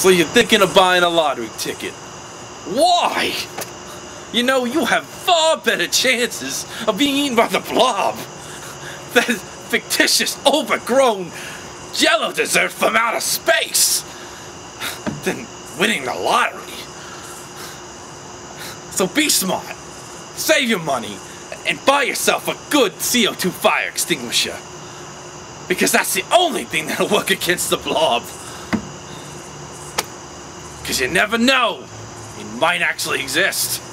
So you're thinking of buying a lottery ticket. Why? You know, you have far better chances of being eaten by the blob. That fictitious, overgrown jello dessert from outer space than winning the lottery. So be smart. Save your money and buy yourself a good CO2 fire extinguisher. Because that's the only thing that'll work against the blob. Because you never know, it might actually exist.